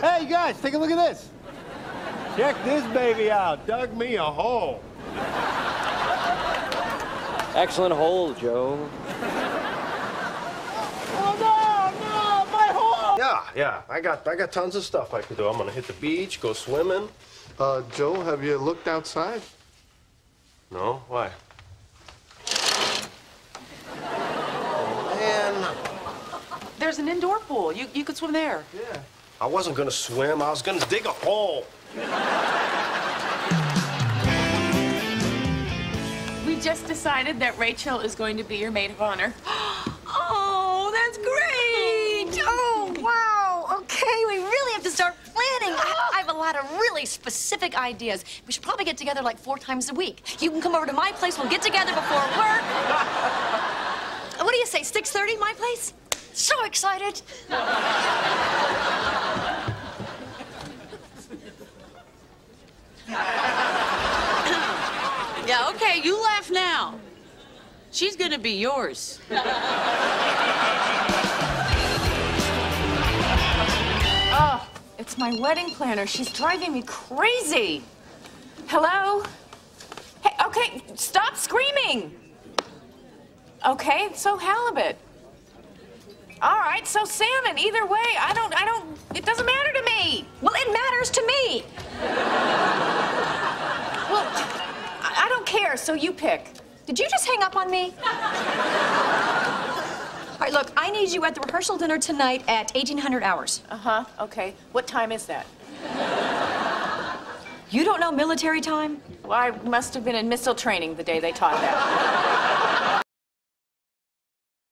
Hey, you guys, take a look at this. Check this baby out. Dug me a hole. Excellent hole, Joe. Oh, no, no, my hole! Yeah, yeah. I got I got tons of stuff I can do. I'm gonna hit the beach, go swimming. Uh, Joe, have you looked outside? No? Why? Oh, man. There's an indoor pool. You, you could swim there. Yeah. I wasn't gonna swim. I was gonna dig a hole. We just decided that Rachel is going to be your maid of honor. oh, that's great! Oh, wow. Okay, we really have to start planning. I, I have a lot of really specific ideas. We should probably get together like four times a week. You can come over to my place. We'll get together before work. what do you say, 6.30, my place? So excited. Okay, you laugh now. She's gonna be yours. Oh, it's my wedding planner. She's driving me crazy. Hello? Hey, okay, stop screaming. Okay, so halibut. All right, so salmon. Either way, I don't, I don't, it doesn't matter to me. Well, it matters to me. Well, I, I don't care, so you pick. Did you just hang up on me? All right, look, I need you at the rehearsal dinner tonight at 1800 hours. Uh huh, okay. What time is that? You don't know military time? Well, I must have been in missile training the day they taught that.